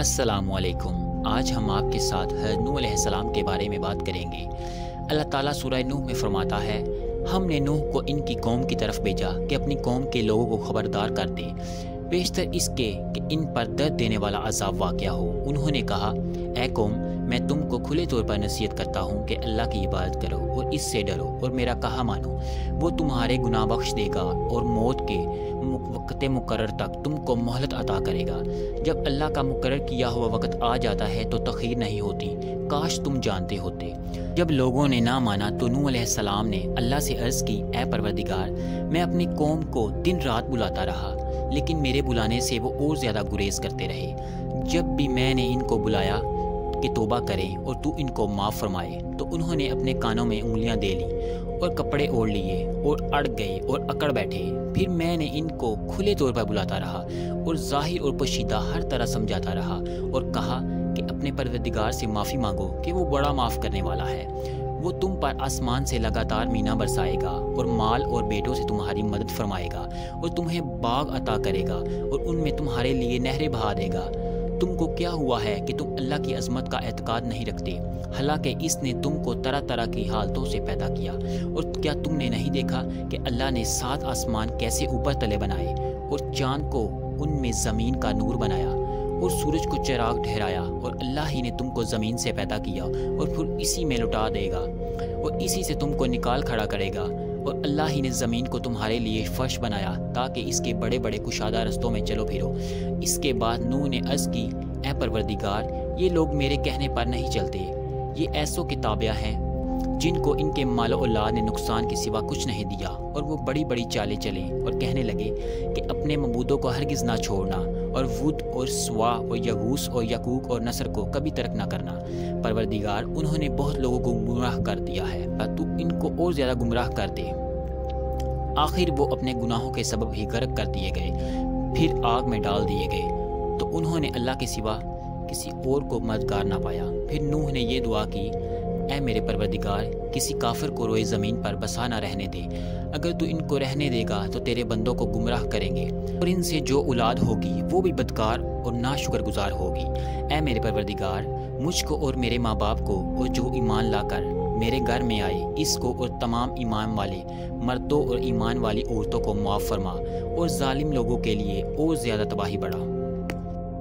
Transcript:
असलकुम आज हम आपके साथ नूह सलाम के बारे में बात करेंगे। अल्लाह ताला सूरह नूह में फरमाता है, हमने नूह को इनकी कौम की तरफ़ भेजा कि अपनी कौम के लोगों को खबरदार कर दे। बेशतर इसके कि इन पर दर्द देने वाला अजाब वाक़ हो। उन्होंने कहा ए कौम, मैं तुमको खुले तौर पर नसीहत करता हूँ कि अल्लाह की इबादत करो और इससे डरो और मेरा कहा मानो, वो तुम्हारे गुनाह बख्श देगा और मौत के वक्त मुकर तक तुमको मोहलत अता करेगा। जब अल्लाह का मुकर किया हुआ वक्त आ जाता है तो तखीर नहीं होती, काश तुम जानते होते। जब लोगों ने ना माना तो नू सलाम ने अल्लाह से अर्ज़ की ए परवरदिगार, मैं अपनी कौम को दिन रात बुलाता रहा, लेकिन मेरे बुलाने से वो और ज़्यादा गुरेज करते रहे। जब भी मैंने इनको बुलाया कि तोबा करें और तू इनको माफ़ फरमाए तो उन्होंने अपने कानों में उंगलियाँ दे ली। और कपड़े ओढ़ लिए और अड़ गए और अकड़ बैठे। फिर मैंने इनको खुले तौर पर बुलाता रहा और ज़ाहिर और पोशीदा हर तरह समझाता रहा और कहा कि अपने परवरदिगार से माफ़ी मांगो कि वो बड़ा माफ़ करने वाला है। वो तुम पर आसमान से लगातार मीना बरसाएगा और माल और बेटों से तुम्हारी मदद फरमाएगा और तुम्हें बाग अता करेगा और उनमें तुम्हारे लिए नहरें बहा देगा। तुमको क्या हुआ है कि तुम अल्लाह की अजमत का एतकाद नहीं रखते? हालाँकि इसने तुमको तरह तरह की हालतों से पैदा किया। और क्या तुमने नहीं देखा कि अल्लाह ने सात आसमान कैसे ऊपर तले बनाए और चाँद को उनमें ज़मीन का नूर बनाया और सूरज को चिराग ठहराया और अल्लाह ही ने तुमको ज़मीन से पैदा किया और फिर इसी में लुटा देगा और इसी से तुमको निकाल खड़ा करेगा। और अल्लाह ही ने ज़मीन को तुम्हारे लिए फ़र्श बनाया ताकि इसके बड़े बड़े कुशादा रस्तों में चलो फिरो। इसके बाद नूह ने अर्ज़ की ए परवरदिगार, ये लोग मेरे कहने पर नहीं चलते। ये ऐसो किताबियाँ हैं जिनको इनके माल औलाद ने नुकसान के सिवा कुछ नहीं दिया। और वो बड़ी बड़ी चालें चले और कहने लगे कि अपने मबूदों को हरगिज़ ना छोड़ना और वुद और स्वा और यगूस और यकूक और नसर को कभी तर्क ना करना। परवरदिगार, उन्होंने बहुत लोगों को गुमराह कर दिया है। तू इनको और ज़्यादा गुमराह कर दे। आखिर वो अपने गुनाहों के सबब ही गर्क कर दिए गए। फिर आग में डाल दिए गए। तो उन्होंने अल्लाह के सिवा किसी और को मददगार ना पाया। फिर नूह ने यह दुआ की ए मेरे परवरदिगार, किसी काफिर को रोए ज़मीन पर बसा ना रहने दे। अगर तू इनको रहने देगा तो तेरे बंदों को गुमराह करेंगे। और इनसे जो औलाद होगी, वो भी बदकार और ना शुक्रगुजार होगी। ए मेरे परवरदिगार, मुझको और मेरे माँ बाप को, और जो ईमान लाकर मेरे घर में आए, इसको और तमाम ईमान वाले, मर्दों और ईमान वाली औरतों को मुआफ़ फरमा। और ालिम लोगों के लिए और ज़्यादा तबाही बढ़ा।